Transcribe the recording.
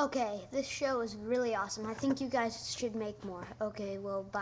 Okay, this show is really awesome. I think you guys should make more. Okay, well, bye.